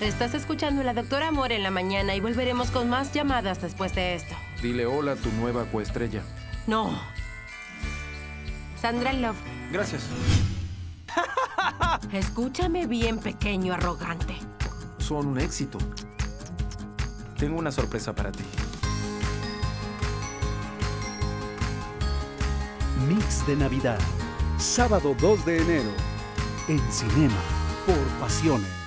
Estás escuchando a la doctora Amor en la mañana y volveremos con más llamadas después de esto. Dile hola a tu nueva coestrella. No. Sandra Love. Gracias. Escúchame bien, pequeño arrogante. Son un éxito. Tengo una sorpresa para ti. Mix de Navidad. Sábado 2 de enero. En Cinema. Por Pasiones.